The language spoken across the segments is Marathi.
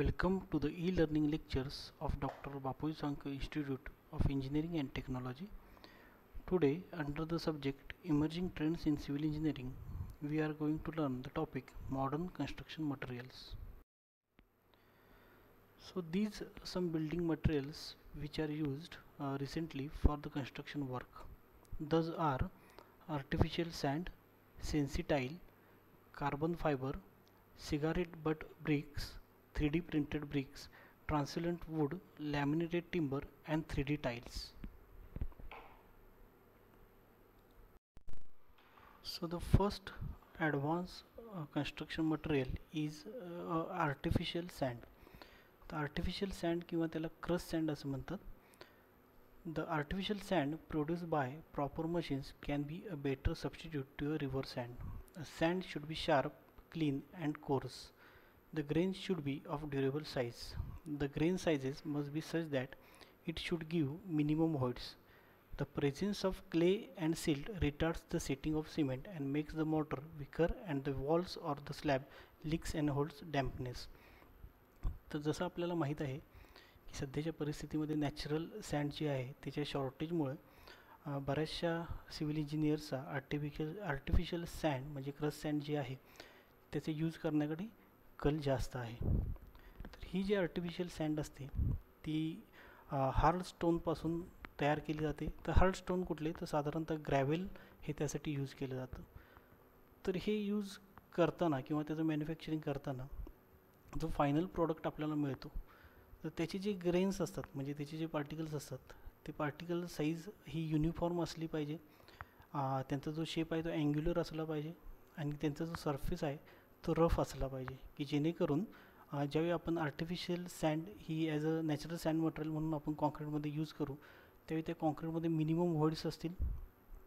Welcome to the e-learning lectures of Dr. Bapuji Sankar Institute of Engineering and Technology. Today, under the subject Emerging Trends in Civil Engineering, we are going to learn the topic Modern Construction Materials. So these are some building materials which are used uh, recently for the construction work. Those are artificial sand, sensitile, carbon fiber, cigarette butt bricks, 3D printed bricks, translucent wood, laminated timber and 3D tiles. So the first advanced uh, construction material is uh, artificial sand. तर आर्टिफिशियल सँड किंवा त्याला क्रस सँड असं म्हणतात the artificial sand produce by proper machines can be a better substitute to a river sand sand should be sharp clean and coarse. The grains should be of durable size. The grain sizes must be such that it should give minimum voids. The presence of clay and silt retards the setting of cement and makes the mortar weaker and the walls or the slab leaks and holds dampness. तर जसं आपल्याला माहीत आहे की सध्याच्या परिस्थितीमध्ये नॅचरल सँड जी आहे त्याच्या शॉर्टेजमुळं बऱ्याचशा सिव्हिल इंजिनियर्सचा आर्टिफिशियल आर्टिफिशियल सँड म्हणजे क्रस सँड जी आहे त्याचे यूज करण्याकडे कल जास्त आहे. तर ही जी आर्टिफिशियल सँड असते ती हार्ड स्टोनपासून तयार केली जाते. तर हार्ड स्टोन कुठले? तर साधारणतः ग्रॅव्हल हे त्यासाठी यूज केलं जातं. तर हे यूज करताना किंवा त्याचं मॅन्युफॅक्चरिंग करताना जो फायनल प्रॉडक्ट आपल्याला मिळतो तर त्याचे जे ग्रेन्स असतात म्हणजे त्याचे जे पार्टिकल्स असतात ते पार्टिकल साईज ही युनिफॉर्म असली पाहिजे. त्यांचा जो शेप आहे तो अँग्युलर असला पाहिजे आणि त्यांचा जो सरफेस आहे तो रफ असला पाहिजे की जेणेकरून ज्यावेळी आपण artificial sand he as a natural sand material म्हणून आपण कॉन्क्रीटमध्ये यूज करू त्यावेळी त्या कॉन्क्रीटमध्ये मिनिमम व्हॉइड्स असतील.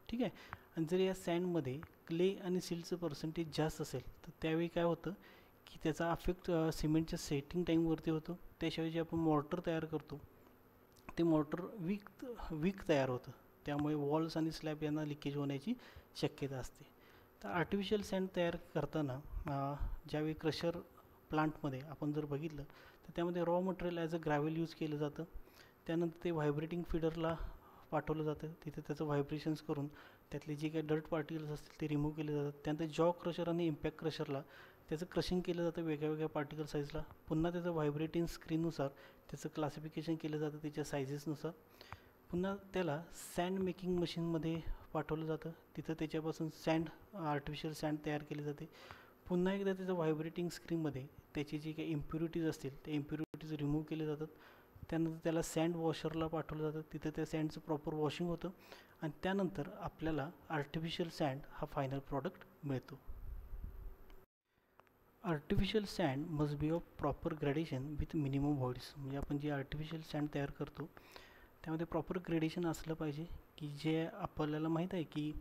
ठीक आहे? आणि जर या सँडमध्ये क्ले आणि सिल्कचं पर्सेंटेज जास्त असेल तर त्यावेळी काय होतं की त्याचा अफेक्ट सिमेंटच्या सेटिंग टाईमवरती होतो. त्याशिवाय जे आपण मॉर्टर तयार करतो ते मॉर्टर वीक वीक तयार होतं. त्यामुळे वॉल्स आणि स्लॅब यांना लिकेज होण्याची शक्यता असते. तर आर्टिफिशियल सँड तयार करताना ज्यावेळी क्रशर प्लांटमध्ये आपण जर बघितलं तर त्यामध्ये raw material as a gravel use केलं जातं. त्यानंतर ते व्हायब्रेटिंग फिडरला पाठवलं जातं. तिथे त्याचं व्हायब्रेशन्स करून त्यातले जे काही डर्ट पार्टिकल्स असतील ते रिमूव्ह केले जातात. त्यानंतर जॉ क्रशर आणि इम्पॅक्ट क्रशरला त्याचं क्रशिंग केलं जातं वेगळ्या वेगळ्या पार्टिकल साईजला पुन्हा त्याचं व्हायब्रेटिंग स्क्रीननुसार त्याचं क्लासिफिकेशन केलं जातं त्याच्या सायझेसनुसार पुन्हा त्याला सँड मेकिंग मशीनमध्ये पाठवलं जातं. तिथं त्याच्यापासून सँड आर्टिफिशियल सँड तयार केली जाते. पुन्हा एकदा त्याचं व्हायब्रेटिंग स्क्रीनमध्ये त्याची जी काही इम्प्युरिटीज असतील त्या इम्प्युरिटीज रिमूव्ह केले जातात. त्यानंतर त्याला सँड वॉशरला पाठवलं जातं. तिथं त्या सँडचं प्रॉपर वॉशिंग होतं. आणि त्यानंतर आपल्याला आर्टिफिशियल सँड हा फायनल प्रॉडक्ट मिळतो. Artificial sand must be of proper gradation with minimum voids म्हणजे आपण जे आर्टिफिशियल सँड तयार करतो त्यामध्ये प्रॉपर ग्रेडेशन असलं पाहिजे की जे आपल्याला माहीत आहे की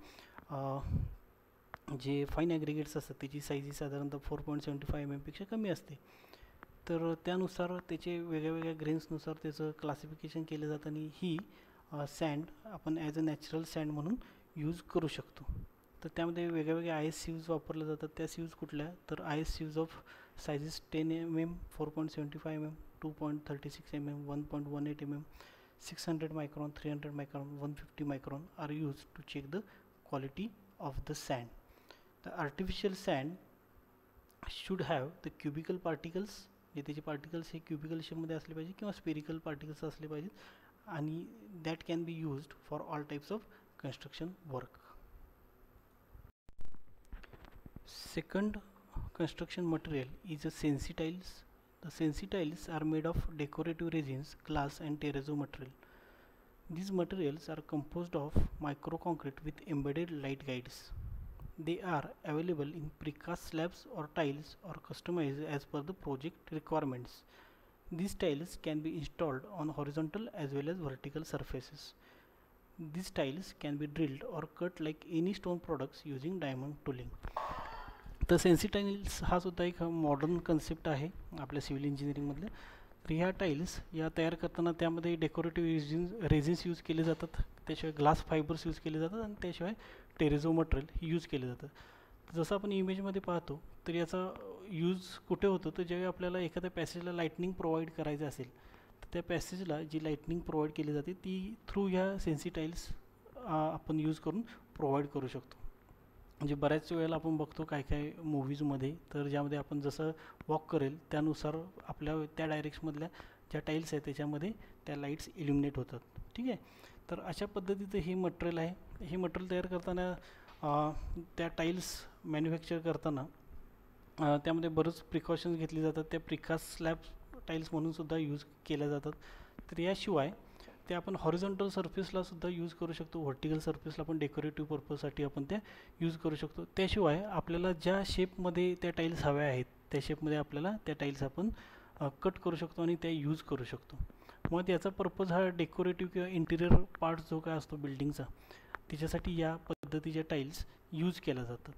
जे फाईन ॲग्रिगेट्स असतात त्याची साईज ही साधारणतः four point seventy five M एमपेक्षा कमी असते. तर त्यानुसार त्याचे वेगळ्या वेगळ्या ग्रेन्सनुसार त्याचं क्लासिफिकेशन केलं जातं आणि ही सँड आपण ॲज अ नॅचरल सँड म्हणून यूज करू शकतो. तर त्यामध्ये वेगळ्या वेगळ्या आय एस सीव्ज वापरल्या जातात. त्या सीव्ज कुठल्या? तर I S sieves of sizes ten M M four point seventy five M M two point thirty six M M one point one eight M M 600 micron 300 micron 150 micron are used to check the quality of the sand the artificial sand should have the cubical particles जे त्याचे पार्टिकल्स हे क्युबिकल शेपमध्ये असले पाहिजे किंवा स्पेरिकल पार्टिकल्स असले पाहिजेत आणि that can be used for all types of construction work second construction material is a sensitiles The sensitiles are made of decorative resins, glass and terrazzo material. These materials are composed of microconcrete with embedded light guides. They are available in precast slabs or tiles or customized as per the project requirements. These tiles can be installed on horizontal as well as vertical surfaces. These tiles can be drilled or cut like any stone products using diamond tooling. तर सेन्सिटाईल्स हा सुद्धा एक मॉडर्न कन्सेप्ट आहे आपल्या सिव्हिल इंजिनिअरिंगमधल्या तर ह्या टाईल्स या तयार करताना त्यामध्ये डेकोरेटिव्ह रेझिन्स रेझिन्स यूज केले जातात. त्याशिवाय ग्लास फायबर्स यूज केले जातात आणि त्याशिवाय टेरेझो मटेरियल यूज केले जातं जसं आपण इमेजमध्ये पाहतो तर याचा यूज कुठे होतो? तर ज्यावेळी आपल्याला एखाद्या पॅसेजला लाईटनिंग प्रोव्हाइड करायचं असेल तर त्या पॅसेजला जी लाईटनिंग प्रोव्हाइड केली जाते ती थ्रू ह्या सेन्सिटाईल्स आपण यूज करून प्रोव्हाइड करू शकतो. म्हणजे बऱ्याच वेळेला आपण बघतो काय काय मूवीजमध्ये तर ज्यामध्ये आपण जसं वॉक करेल त्यानुसार आपल्या त्या डायरेक्शमधल्या ज्या टाईल्स आहेत त्याच्यामध्ये त्या लाईट्स इल्युमिनेट होतात. ठीक आहे? तर अशा पद्धतीचं हे मटेरियल आहे. हे मटेरियल तयार करताना त्या टाईल्स मॅन्युफॅक्चर करताना त्यामध्ये बरंच प्रिकॉशन्स घेतली जातात. त्या प्रिकास स्लॅब टाईल्स म्हणूनसुद्धा यूज केल्या जातात. तर याशिवाय ते आपण हॉरिझॉन्टल सर्फेसला सुद्धा यूज करू शकतो. व्हर्टिकल सर्फेसला पण डेकोरेटिव्ह पर्पजसाठी आपण त्या यूज करू शकतो. त्याशिवाय आपल्याला ज्या शेपमध्ये त्या टाईल्स हव्या आहेत त्या शेपमध्ये आपल्याला त्या टाईल्स आपण कट करू शकतो आणि त्या यूज करू शकतो. मग याचा पर्पज हा डेकोरेटिव्ह किंवा इंटिरियर पार्ट जो काय असतो बिल्डिंगचा त्याच्यासाठी या पद्धतीच्या टाईल्स यूज केल्या जातात.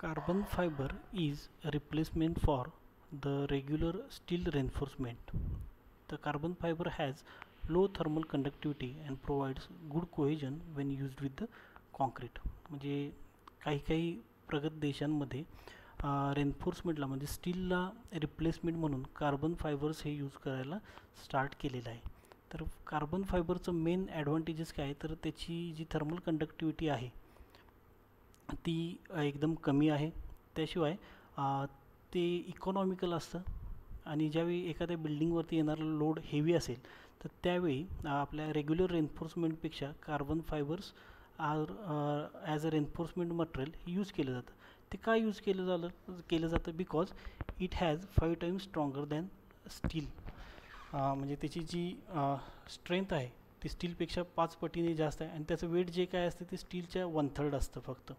Carbon fibre is replacement for the regular steel reinforcement. The carbon fiber has low thermal conductivity and provides good cohesion when used with the concrete. म्हणजे काही काही प्रगत देशांमध्ये रेन्फोर्समेंटला म्हणजे स्टीलला रिप्लेसमेंट म्हणून कार्बन फायबर्स हे यूज करायला स्टार्ट केलेलं आहे. तर कार्बन फायबरचं मेन ॲडव्हान्टेजेस काय तर त्याची जी थर्मल कंडक्टिव्हिटी आहे ती एकदम कमी आहे. त्याशिवाय ते इकॉनॉमिकल असतं. आणि ज्यावेळी एखाद्या बिल्डिंगवरती येणारा लोड हेवी असेल तर त्यावेळी आपल्या regular रेन्फोर्समेंटपेक्षा carbon fibres are as a reinforcement material use केलं जातं. ते का यूज केलं झालं केलं जातं? Because it has five times stronger than steel म्हणजे त्याची जी स्ट्रेंथ आहे ती स्टीलपेक्षा पाच पटीने जास्त आहे. आणि त्याचं वेट जे काय असतं ते स्टीलच्या वन थर्ड असतं फक्त.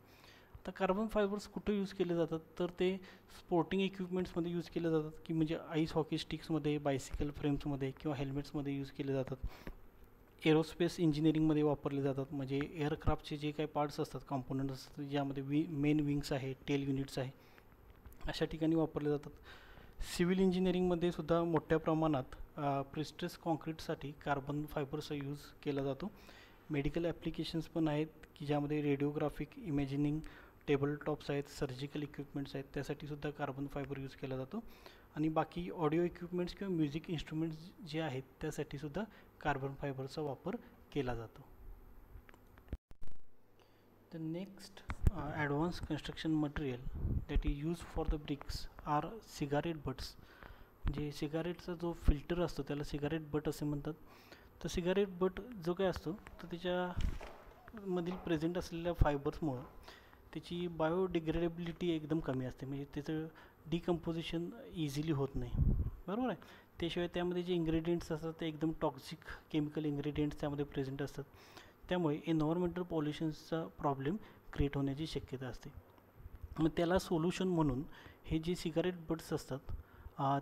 तर कार्बन फायबर्स कुठं यूज केले जातात? तर ते स्पोर्टिंग इक्विपमेंट्समध्ये यूज केले जातात. की म्हणजे आईस हॉकी स्टिक्समध्ये बायसिकल फ्रेम्समध्ये किंवा हेल्मेट्समध्ये यूज केले जातात. एरोस्पेस इंजिनिअरिंगमध्ये वापरले जातात. म्हणजे एअरक्राफ्टचे जे काही पार्ट्स असतात कॉम्पोनंट असतात ज्यामध्ये वि मेन विंग्स आहे टेल युनिट्स आहे अशा ठिकाणी वापरले जातात. सिव्हिल इंजिनिअरिंगमध्ये सुद्धा मोठ्या प्रमाणात प्रिस्ट्रेस कॉन्क्रीटसाठी कार्बन फायबरचा यूज केला जातो. मेडिकल ॲप्लिकेशन्स पण आहेत की ज्यामध्ये रेडिओग्राफिक इमेजिनिंग टेबल टॉप्स आहेत सर्जिकल इक्विपमेंट्स आहेत त्यासाठी सुद्धा कार्बन फायबर यूज केला जातो. आणि बाकी ऑडिओ इक्विपमेंट्स किंवा म्युझिक इन्स्ट्रुमेंट्स जे आहेत त्यासाठी सुद्धा कार्बन फायबरचा वापर केला जातो. The next advance construction material that is use for the bricks are cigarette butts म्हणजे सिगारेटचा जो फिल्टर असतो त्याला सिगारेट बट असे म्हणतात. तर सिगारेट बट जो काय असतो तर त्याच्यामधील प्रेझेंट असलेल्या फायबर्समुळं त्याची बायोडिग्रेडेबिलिटी एकदम कमी असते. म्हणजे त्याचं डिकम्पोजिशन इझिली होत नाही. बरोबर आहे? त्याशिवाय त्यामध्ये जे इंग्रेडियंट्स असतात ते एकदम टॉक्सिक केमिकल इंग्रेडियंट्स त्यामध्ये प्रेझेंट असतात. त्यामुळे एन्व्हायरमेंटल पॉल्युशन्सचा प्रॉब्लेम क्रिएट होण्याची शक्यता असते. मग त्याला सोल्युशन म्हणून हे जे सिगारेट बड्स असतात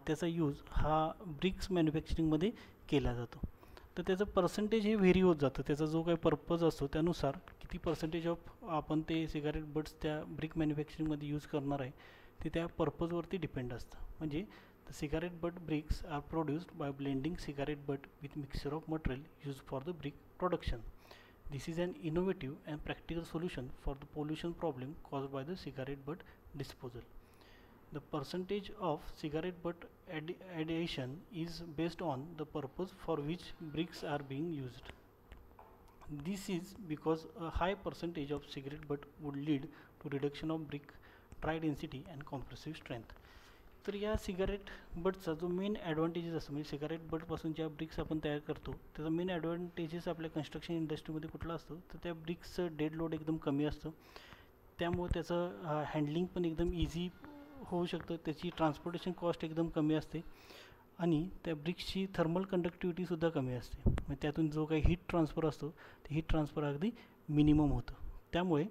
त्याचा यूज हा ब्रिक्स मॅन्युफॅक्चरिंगमध्ये केला जातो. तर त्याचं पर्सेंटेज हे व्हेरी होत जातं. त्याचा जो काही पर्पज असतो त्यानुसार किती पर्सेंटेज ऑफ आपण ते सिगारेट बड्स त्या ब्रिक मॅन्युफॅक्चरिंगमध्ये यूज करणार आहे ते त्या पर्पजवरती डिपेंड असतं. म्हणजे the cigarette butt bricks are produced by blending cigarette butt with mixer of material use for the brick production this is an innovative and practical solution for the pollution problem cause by the cigarette butt disposal the percentage of cigarette butt ad addition is based on the purpose for which bricks are being used. This is because a high percentage of cigarette butt would lead to reduction of brick dry density and compressive strength. तर या सिगारेट बटचा जो मेन ॲडव्हान्टेजेस असतो म्हणजे सिगारेट बटपासून ज्या ब्रिक्स आपण तयार करतो त्याचा मेन ॲडव्हान्टेजेस आपल्या कन्स्ट्रक्शन इंडस्ट्रीमध्ये कुठला असतो तर त्या ब्रिक्सचं डेड लोड एकदम कमी असतं त्यामुळे त्याचं हँडलिंग पण एकदम इझी होऊ शकतं त्याची ट्रान्सपोर्टेशन कॉस्ट एकदम कमी असते आणि त्या ब्रिक्सची थर्मल कंडक्टिव्हिटीसुद्धा कमी असते. मग त्यातून जो काही हीट ट्रान्सफर असतो ते हीट ट्रान्सफर अगदी मिनिमम होतं. त्यामुळे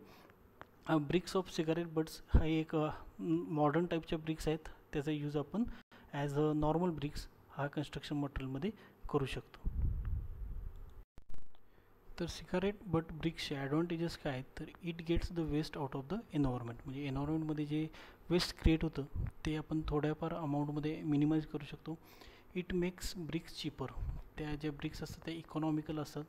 ब्रिक्स ऑफ सिगारेट बड्स हा एक मॉडर्न टाईपच्या ब्रिक्स आहेत. त्याचा यूज आपण ॲज अ नॉर्मल ब्रिक्स हा कन्स्ट्रक्शन मटेरियलमध्ये करू शकतो. तर सिगारेट बट ब्रिक्सचे ॲडव्हान्टेजेस काय आहेत? तर it gets the waste out of the environment म्हणजे एन्व्हायरमेंटमध्ये जे वेस्ट क्रिएट होतं ते आपण थोड्याफार अमाऊंटमध्ये मिनिमाइज करू शकतो. इट मेक्स ब्रिक्स चिपर त्या ज्या ब्रिक्स असतात त्या इकॉनॉमिकल असतात.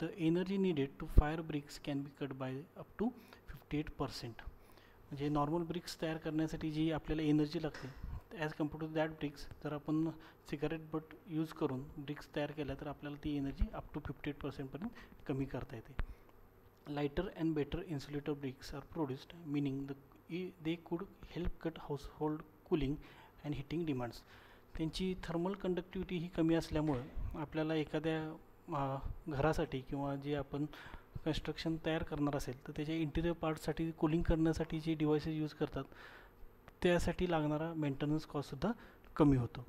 The energy needed to fire bricks can be cut by up to fifty eight percent म्हणजे नॉर्मल ब्रिक्स तयार करण्यासाठी जी आपल्याला एनर्जी लागते as compare to that bricks जर आपण सिगारेट बट यूज करून ब्रिक्स तयार केल्या तर आपल्याला ती energy up to fifty eight पर्सेंटपर्यंत कमी करता येते. Lighter and better insulator bricks are produced meaning the they could help cut household cooling and heating demands त्यांची थर्मल कंडक्टिव्हिटी ही कमी असल्यामुळं आपल्याला एखाद्या घरासाठी किंवा जे आपण कन्स्ट्रक्शन तयार करणार असेल तर त्याच्या इंटिरियर पार्टसाठी कुलिंग करण्यासाठी जे डिव्हायसेस यूज करतात त्यासाठी लागणारा मेंटेनन्स कॉस्टसुद्धा कमी होतो.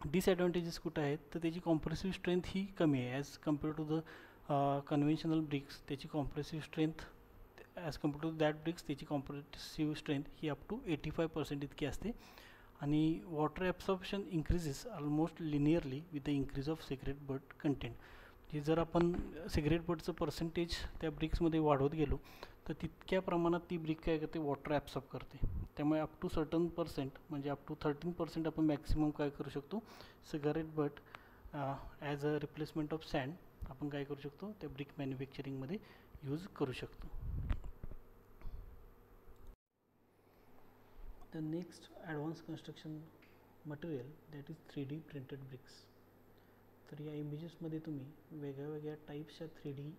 डिसॲडव्हान्टेजेस कुठं आहेत? तर त्याची कॉम्प्रेसिव्ह स्ट्रेंथ ही कमी आहे. As compare to the conventional bricks त्याची compressive strength as compare to that bricks त्याची compressive strength he up to eighty five percent इतकी असते. आणि water absorption increases almost linearly with the increase of cigarette butt content जे जर आपण सिगरेट बटचं पर्सेंटेज त्या ब्रिक्समध्ये वाढवत गेलो तर तितक्या प्रमाणात ती ब्रिक काय करते? वॉटर ॲब्सॉर्ब करते. त्यामुळे अप टू सर्टन पर्सेंट म्हणजे अप टू थर्टीन पर्सेंट आपण मॅक्सिमम काय करू शकतो? Cigarette butt as a replacement of sand आपण काय करू शकतो? त्या ब्रिक मॅन्युफॅक्चरिंगमध्ये यूज करू शकतो. The next advance construction material that is three D printed bricks तर या इमेजेसमध्ये तुम्ही वेगळ्या वेगळ्या टाईप्सच्या थ्री डी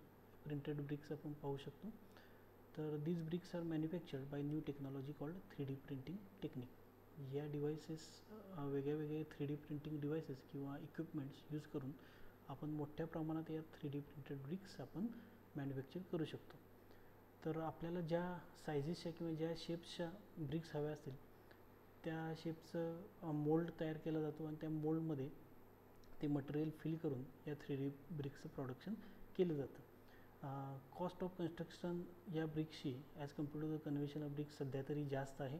प्रिंटेड ब्रिक्स आपण पाहू शकतो. तर these bricks are manufactured by new technology called three D printing technique या डिव्हायसेस वेगळे वेगळे थ्री डी प्रिंटिंग डिव्हायसेस किंवा इक्विपमेंट्स यूज करून आपण मोठ्या प्रमाणात या थ्री डी प्रिंटेड ब्रिक्स आपण मॅन्युफॅक्चर करू शकतो. तर आपल्याला ज्या सायझेसच्या किंवा ज्या शेप्सच्या ब्रिक्स हव्या असतील त्या शेपचं मोल्ड तयार केला जातो आणि त्या मोल्डमध्ये ते मटेरियल फिल करून या थ्री डी ब्रिक्सचं प्रोडक्शन केलं जातं. कॉस्ट ऑफ कन्स्ट्रक्शन या ब्रिक्सशी as compared to the conventional bricks सध्या तरी जास्त आहे.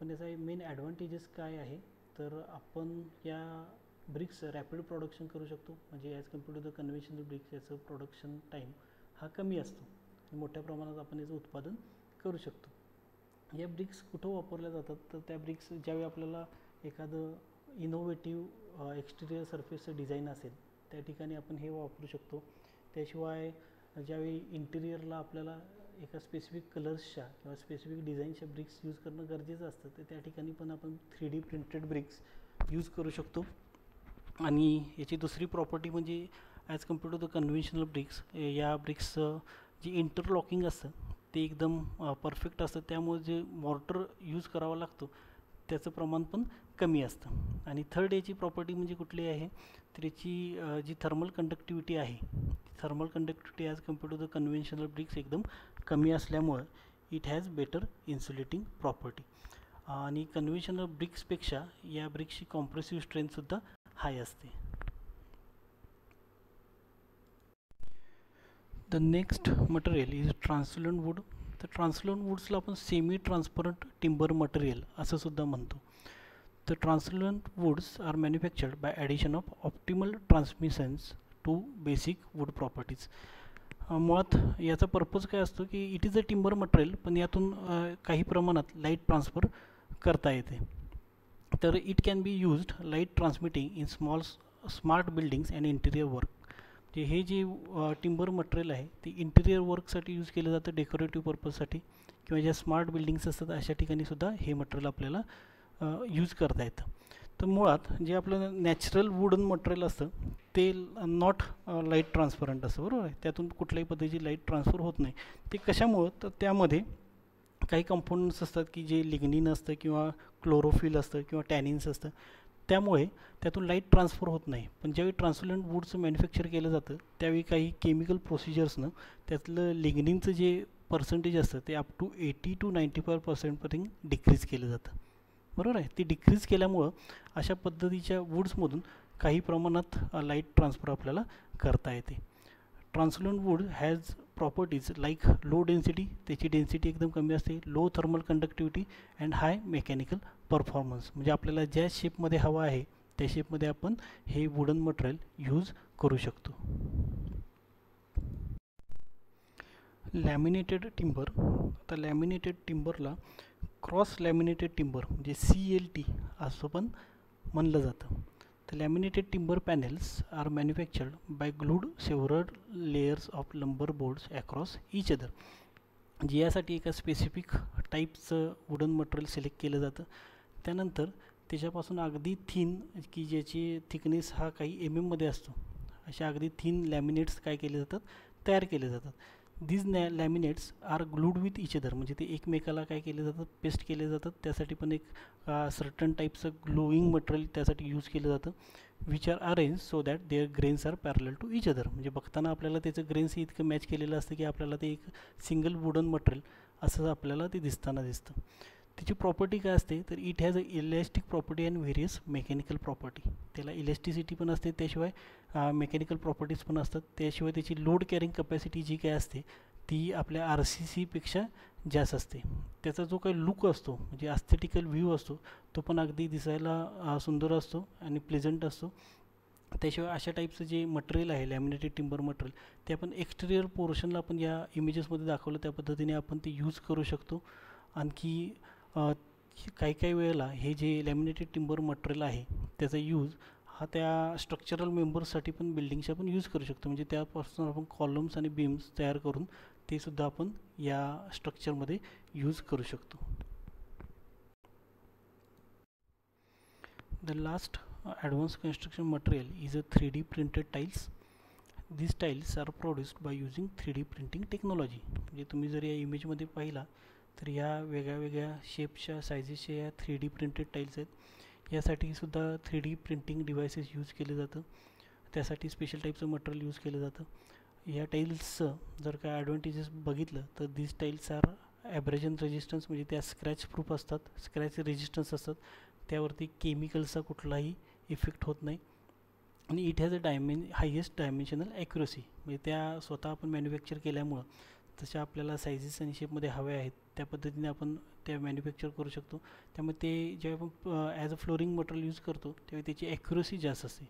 पण याचा मेन ॲडव्हान्टेजेस काय आहे? तर आपण या ब्रिक्स रॅपिड प्रोडक्शन करू शकतो. म्हणजे as compared to the conventional bricks याचं प्रोडक्शन टाईम हा कमी असतो. मोठ्या प्रमाणात आपण याचं उत्पादन करू शकतो. या ब्रिक्स कुठं वापरल्या जातात? तर त्या ब्रिक्स ज्यावेळी आपल्याला एखादं इनोव्हेटिव्ह एक्स्टेरियर सरफेसचं डिझाईन असेल त्या ठिकाणी आपण हे वापरू शकतो. त्याशिवाय ज्यावेळी इंटिरियरला आपल्याला एका स्पेसिफिक कलर्सच्या किंवा स्पेसिफिक डिझाईनच्या ब्रिक्स यूज करणं गरजेचं असतं तर त्या ठिकाणी पण आपण three D printed bricks use करू शकतो. आणि याची दुसरी प्रॉपर्टी म्हणजे as compare to the conventional bricks या ब्रिक्सचं जे इंटरलॉकिंग असतं ते एकदम परफेक्ट असतं. त्यामुळे जे मॉर्टर यूज करावा लागतो त्याचं प्रमाण पण कमी असतं. आणि थर्ड याची प्रॉपर्टी म्हणजे कुठली आहे? तर याची जी थर्मल कंडक्टिव्हिटी आहे thermal conductivity as compare to the conventional bricks एकदम कमी असल्यामुळं it has better insulating property आणि कन्व्हेन्शनल ब्रिक्सपेक्षा या ब्रिक्सची कॉम्प्रेसिव्ह स्ट्रेंथसुद्धा हाय असते. The next material is translucent wood तर ट्रान्सलंट वूड्सला आपण सेमी ट्रान्सपरंट टिंबर मटेरियल असं सुद्धा म्हणतो. तर translucent woods are manufactured by addition of optimal transmissions to basic wood properties मुळात याचा पर्पज काय असतो की it is a timber material पण यातून काही प्रमाणात लाइट ट्रान्सफर करता येते. तर it can be used light transmitting in small smart buildings and interior work की हे जे टिंबर मटेरियल आहे ते इंटिरियर वर्कसाठी यूज केलं जातं डेकोरेटिव्ह पर्पजसाठी किंवा ज्या स्मार्ट बिल्डिंग्स असतात अशा ठिकाणी सुद्धा हे मटेरियल आपल्याला यूज करता येतं. तर मुळात जे आपलं नॅचरल वुडन मटेरियल असतं ते नॉट लाइट ट्रान्सपरंट असतं बरोबर आहे? त्यातून कुठल्याही पद्धतीची लाइट ट्रान्सफर होत नाही. ते कशामुळं? तर त्यामध्ये काही कंपोनंट्स असतात की जे लिग्निन असतं किंवा क्लोरोफिल असतं किंवा टॅनिन्स असतं. त्यामुळे त्यातून लाइट ट्रान्सफर होत नाही. पण ज्यावेळी ट्रान्सलंट वूडचं मॅन्युफॅक्चर केलं जातं त्यावेळी काही केमिकल प्रोसिजर्सनं त्यातलं लिग्निनचं जे पर्सेंटेज असतं ते up to eighty two ninety five पर्सेंटपर्यंत decrease केलं जातं. बरोबर आहे? ती डिक्रीज केल्यामुळं अशा पद्धतीच्या वूड्समधून काही प्रमाणात लाइट ट्रान्सफर आपल्याला करता येते. Translucent wood has properties like low density त्याची डेन्सिटी एकदम कमी असते. Low thermal conductivity and high mechanical performance म्हणजे आपल्याला ज्या शेपमध्ये हवा आहे त्या शेपमध्ये आपण हे वुडन मटेरियल यूज करू शकतो. लॅमिनेटेड टिंबर आता लॅमिनेटेड टिंबरला क्रॉस लॅमिनेटेड टिंबर म्हणजे सी एल टी असं पण म्हणलं जातं. तर laminated timber panels are manufactured by glued several layers of lumber boards across each other. जे यासाठी एका स्पेसिफिक टाईपचं वुडन मटेरियल सिलेक्ट केलं जातं. त्यानंतर त्याच्यापासून अगदी थिन की ज्याची थिकनेस हा काही mm एम एममध्ये असतो. अशा अगदी थिन लॅमिनेट्स काय केले जातात? तयार केले जातात. दीज नॅ laminates are glued with each other म्हणजे ते एकमेकाला काय केले जातात? पेस्ट केले जातात. त्यासाठी पण एक सर्टन टाईपचं ग्लोईंग मटेरियल त्यासाठी यूज केलं जातं which are arrange so that their grains are parallel to each other म्हणजे बघताना आपल्याला त्याचं ग्रेन्स इतकं मॅच केलेलं असतं की आपल्याला ते एक सिंगल वुडन मटेरियल असं आपल्याला ते दिसताना दिसतं. त्याची प्रॉपर्टी काय असते तर it has a elastic property and various mechanical property त्याला इलेस्टिसिटी पण असते त्याशिवाय मेकॅनिकल प्रॉपर्टीज पण असतात. त्याशिवाय त्याची लोड कॅरिंग कपॅसिटी जी काय असते ती आपल्या आर सी सीपेक्षा जास्त असते. त्याचा जो काही लुक असतो म्हणजे अस्थेटिकल व्ह्यू असतो तो पण अगदी दिसायला सुंदर असतो आणि प्लेझंट असतो. त्याशिवाय अशा टाईपचं जे मटेरियल आहे लॅमिनेटेड टिंबर मटेरियल ते आपण एक्सटेरियर पोर्शनला आपण या इमेजेसमध्ये दाखवलं त्या पद्धतीने आपण ते यूज करू शकतो. आणखी काही काही वेळेला हे जे लॅमिनेटेड टिंबर मटेरियल आहे त्याचा यूज हा त्या स्ट्रक्चरल मेंबर्ससाठी पण बिल्डिंगच्या पण यूज करू शकतो. म्हणजे त्यापासून आपण कॉलम्स आणि बीम्स तयार करून ते सुद्धा आपण या स्ट्रक्चरमध्ये यूज करू शकतो. The last advance construction material is a three D printed tiles these tiles are produced by using three D printing technology म्हणजे तुम्ही जर या इमेजमध्ये पाहिला तर ह्या वेगळ्या वेगळ्या शेपच्या सायझेसच्या या थ्री डी प्रिंटेड टाईल्स आहेत. यासाठी सुद्धा three D printing devices use केले जातं. त्यासाठी स्पेशल टाईपचं मटेरियल यूज केलं जातं. या टाईल्सचं जर काय ॲडव्हान्टेजेस बघितलं तर this tiles are abrasion resistance म्हणजे त्या स्क्रॅच प्रूफ असतात स्क्रॅच रेजिस्टन्स असतात. त्यावरती केमिकलचा कुठलाही इफेक्ट होत नाही. आणि it has a डायमेन highest dimensional accuracy म्हणजे त्या स्वतः आपण मॅन्युफॅक्चर केल्यामुळं तशा आपल्याला सायझेस आणि शेपमध्ये हवे आहेत. त्या पद्धतीने आपण त्या मॅन्युफॅक्चर करू शकतो. त्यामुळे ते जेव्हा आपण as a flooring material use करतो तेव्हा त्याची ॲक्युरसी जास्त असते.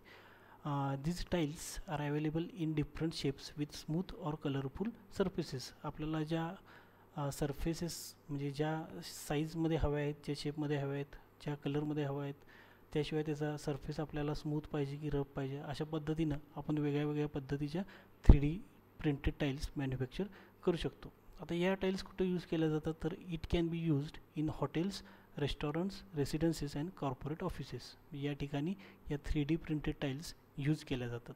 These tiles are available in different shapes with smooth or colourful surfaces आपल्याला ज्या सर्फेसेस म्हणजे ज्या साईजमध्ये हव्या आहेत ज्या शेपमध्ये हव्या आहेत ज्या कलरमध्ये हव्या आहेत त्याशिवाय त्याचा सरफेस आपल्याला स्मूथ पाहिजे की रफ पाहिजे अशा पद्धतीनं आपण वेगळ्या वेगळ्या पद्धतीच्या three D printed tiles manufacture करू शकतो. आता या टाईल्स कुठे यूज केल्या जातात? तर it can be used in hotels restaurants residencies and corporate offices या ठिकाणी या three D printed tiles use केल्या जातात.